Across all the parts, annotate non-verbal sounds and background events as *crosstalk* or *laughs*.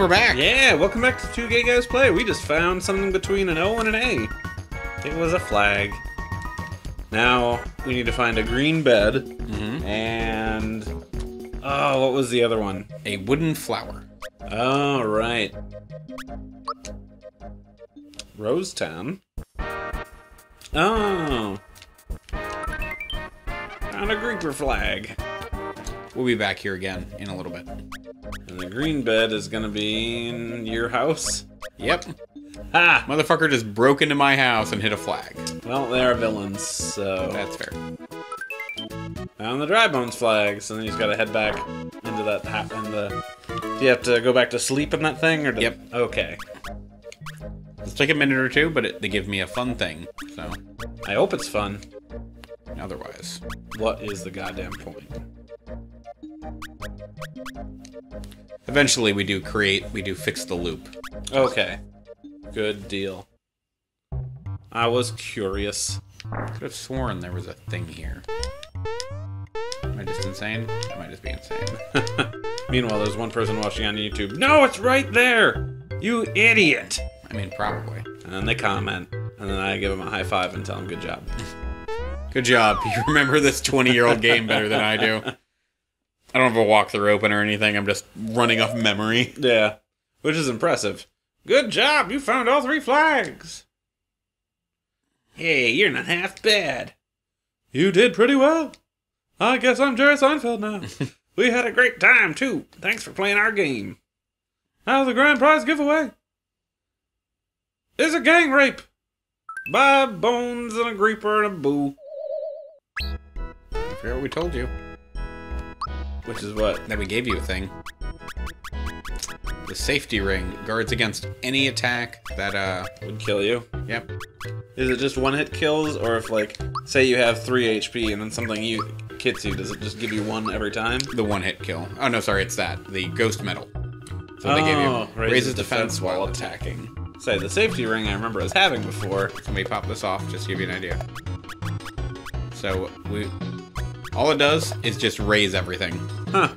we're back. Yeah, welcome back to Two Gay Guys Play. We just found something between an O and an A. It was a flag. Now we need to find a green bed Mhm. and oh, what was the other one? A wooden flower. Oh, right. Rosetown. Oh. Found a Greaper flag. We'll be back here again in a little bit. And the green bed is gonna be in your house. Yep. Ha! Motherfucker just broke into my house and hit a flag. Well, they are villains, so. That's fair. Found the dry bones flag, so then you just gotta head back into that ha- in the. Do you have to go back to sleep in that thing, or? Do, Yep. Okay. Let's take a minute or two, but it, they give me a fun thing. So, I hope it's fun. otherwise. What is the goddamn point? Eventually, we do create, we do fix the loop. Okay. Good deal. I was curious. Could have sworn there was a thing here. Am I just insane? I might just be insane. *laughs* Meanwhile, there's one person watching on YouTube. No, it's right there! You idiot! I mean, probably. And then they comment, and then I give them a high five and tell them good job. Good job. You remember this 20 year old game better than I do. *laughs* I don't have a walkthrough open or anything. I'm just running off memory. *laughs* Yeah, which is impressive. Good job, you found all three flags. Hey, you're not half bad. You did pretty well. I guess I'm Jerry Seinfeld now. *laughs* we had a great time too. Thanks for playing our game. How's the grand prize giveaway? Is a gang rape. dry bones and a Greaper and a boo. I forget what we told you. Which is what? That we gave you a thing. The safety ring guards against any attack that, uh, Would kill you. yep. Is it just one hit kills, or if like, say you have three HP and then something you hits you, does it just give you one every time? The one hit kill. Oh, no, sorry, it's that. The Ghost Medal. So they gave Oh, you raises defense while attacking. Say the safety ring I remember as having before. Let me pop this off just to give you an idea. So we, all it does is just raise everything. Huh.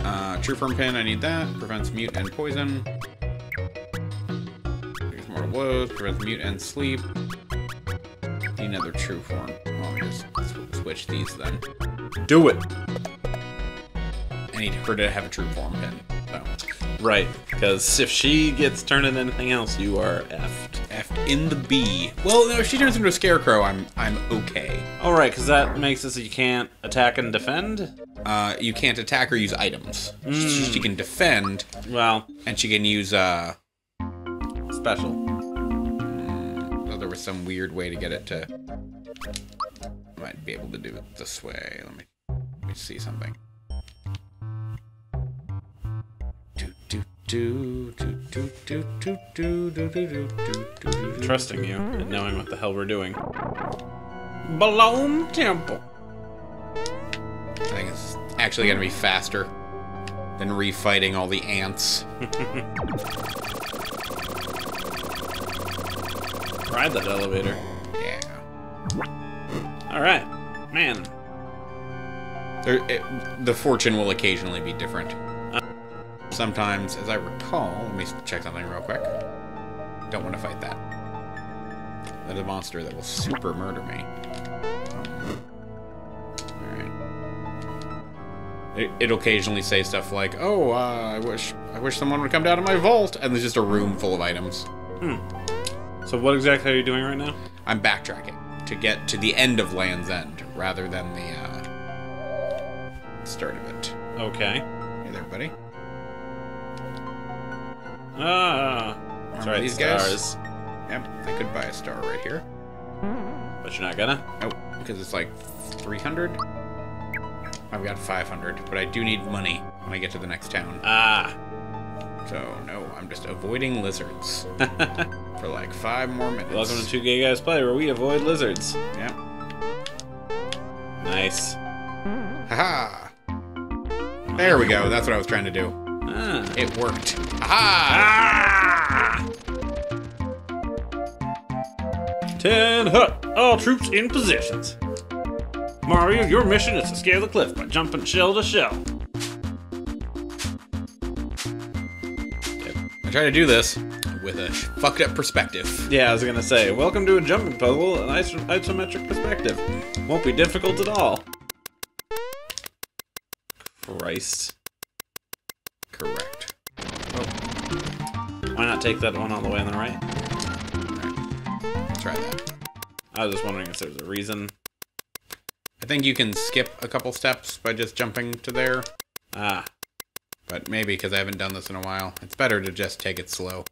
Uh, true form pin, I need that. Prevents mute and poison. There's more blows. Prevents mute and sleep. Need another true form. Well, just switch these then. Do it. I need her to have a true form pin. So, Right, because if she gets turned into anything else, you are effed. In the bee. Well, no, if she turns into a scarecrow, I'm I'm okay. All right, because that makes it so you can't attack and defend. Uh, you can't attack or use items. She, she can defend, Well, and she can use uh. special. Oh, there was some weird way to get it to. Might be able to do it this way. Let me let me see something. Trusting you and knowing what the hell we're doing. Belome Temple. I think it's actually gonna be faster than refighting all the ants. Ride that elevator. Yeah. All right, man. There, it, the fortune will occasionally be different. Sometimes, as I recall, let me check something real quick. Don't want to fight that. That is a monster that will super murder me. Alright. It, it'll occasionally say stuff like, "Oh, uh, I wish, I wish someone would come down to my vault," and there's just a room full of items. So what exactly are you doing right now? I'm backtracking to get to the end of Land's End rather than the uh, start of it. Okay. Hey there, buddy. Ah. That's right, these guys? Yep, I could buy a star right here. But you're not gonna? Nope, because it's like 300. I've got 500, but I do need money when I get to the next town. Ah. So, no, I'm just avoiding lizards *laughs* for like five more minutes. Welcome to Two Gay Guys Play, where we avoid lizards. Yep. Nice. Haha! There we go, that's what I was trying to do. Ah. It worked. Aha! Ah! Ten hut. All troops in positions. Mario, your mission is to scale the cliff by jumping shell to shell. I try to do this with a fucked up perspective. Yeah, I was gonna say, welcome to a jumping puzzle, an iso- isometric perspective. Won't be difficult at all. Christ. Not take that one all the way on the right? Try that. I was just wondering if there's a reason. I think you can skip a couple steps by just jumping to there, Ah, but maybe because I haven't done this in a while, it's better to just take it slow.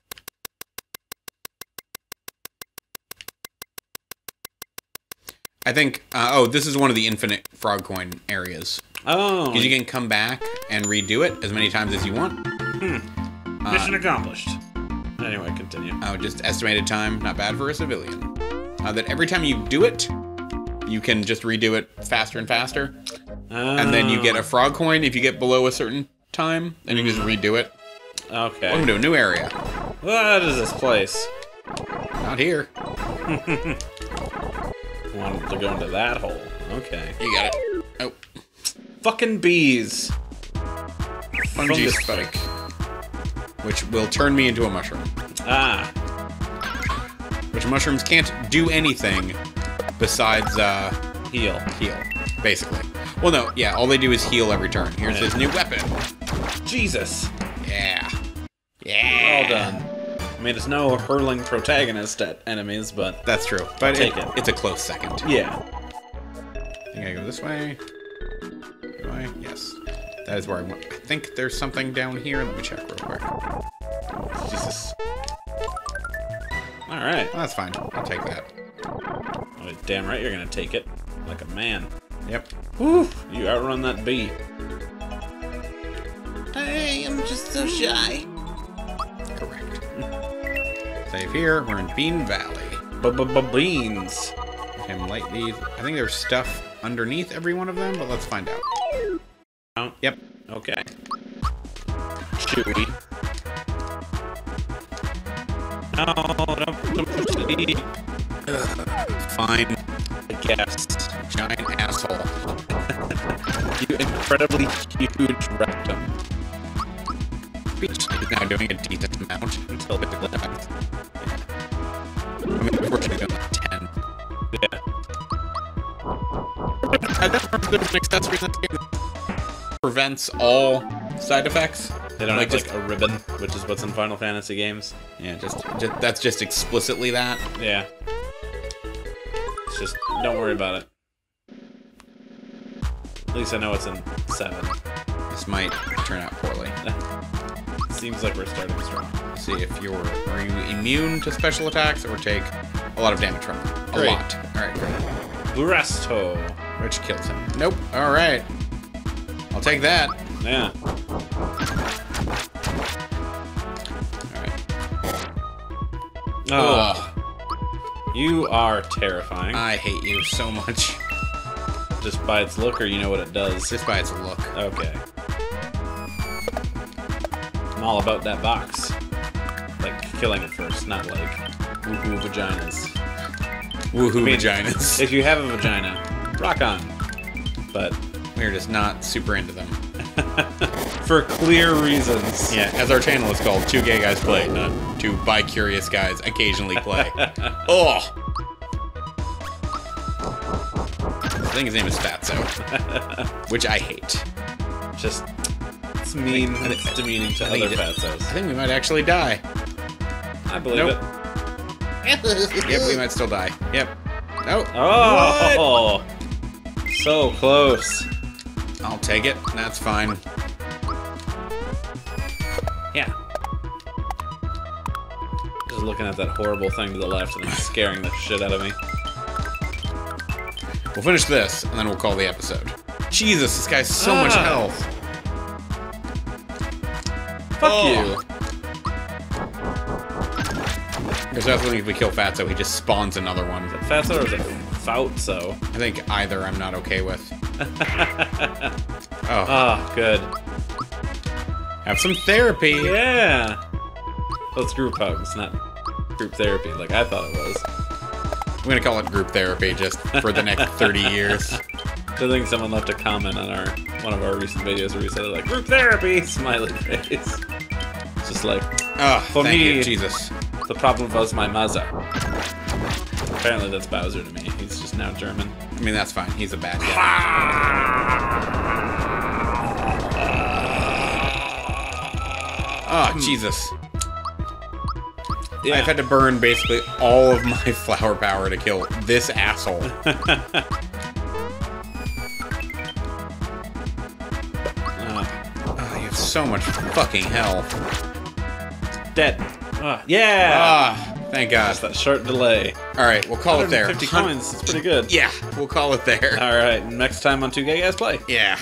I think. Uh, oh, this is one of the infinite frog coin areas. oh, Because you can come back and redo it as many times as you want. mission accomplished. Anyway, continue. Oh, just estimated time, not bad for a civilian. Uh, that every time you do it, you can just redo it faster and faster. And then you get a frog coin if you get below a certain time, and you just redo it. Okay. Welcome to a new area. What is this place? Not here. *laughs* Wanted to go into that hole. Okay. You got it. Oh, Fucking bees. Fungus spike. Which will turn me into a mushroom. Ah, Which mushrooms can't do anything besides uh, heal. heal, basically. Well, no, yeah, all they do is heal every turn. Here's Yeah. this new weapon. Jesus. Yeah. Yeah. Well done. I mean, it's no hurling protagonist at enemies, but That's true. But Take it, it. it's a close second. yeah. I think I go this way. Do I? Yes. That is where I want. I think there's something down here. Let me check real quick. Jesus. All right. that's fine. I'll take that. Oh, damn right, you're gonna take it like a man. Yep. Whew, you outrun that bee. Hey, I am just so shy. Correct. Save here. We're in Bean Valley. Beans. Him light these. I think there's stuff underneath every one of them, but let's find out. Oh, Yep. okay. Chewy. No, don't, don't push the. Fine. I guess. Giant asshole. *laughs* You incredibly huge rectum. Peach is now doing a decent amount. Until it lands. I mean, unfortunately, like 10. Yeah. I don't remember there's an accessory in this game prevents all side effects. They don't Like have just- like a ribbon, which is what's in Final Fantasy games. Yeah, just, just that's just explicitly that. Yeah. It's just don't worry about it. At least I know it's in seven. This might turn out poorly. *laughs* Seems like we're starting strong. See if you're are you immune to special attacks or take a lot of damage from them. A Great. lot. All right, great. Burasto. Which kills him. Nope. All right. I'll take that. Yeah. All right. Oh, Ugh. you are terrifying. I hate you so much. Just by its look, or you know what it does. Just by its look. Okay. I'm all about that box. Like killing it first, not like woohoo vaginas. Woohoo mean- vaginas. If you have a vagina, rock on. But We're just not super into them. *laughs* for clear reasons. Yeah, as our channel is called, Two Gay Guys Play, not Two Bi-Curious Guys Occasionally Play. *laughs* oh! I think his name is Fatso. *laughs* which I hate. Just it's mean. It's demeaning to other fatzos. I think we might actually die. I believe Nope. it. Yep, we might still die. Yep. Oh, Oh, so close. I'll take it. That's fine. Yeah. Just looking at that horrible thing to the left and it's scaring the shit out of me. We'll finish this, and then we'll call the episode. Jesus, this guy's so much Ah. health. Fuck Oh. you. Because that's when if we kill Fatso, he just spawns another one. Fatso or is it Foutso? I think either I'm not okay with. *laughs* oh, Ah, good. have some therapy. Yeah. Well, it's group hugs, not group therapy, like I thought it was. I'm gonna call it group therapy just for the next 30 *laughs* years. I think someone left a comment on our one of our recent videos where we said like group therapy, *laughs* smiley face. It's just like Oh, For thank you, me- Jesus. The problem was my mother. Apparently that's Bowser to me. He's just now German. I mean, that's fine. He's a bad guy. Oh, Jesus. Yeah. I've had to burn basically all of my *laughs* flower power to kill this asshole. Oh, you have so much fucking hell. dead. Ah, yeah. Ah, thank God. Just that short delay. All right, we'll call it there. 50 coins. It's pretty good. Yeah, we'll call it there. All right. Next time on Two Gay Guys Play. Yeah.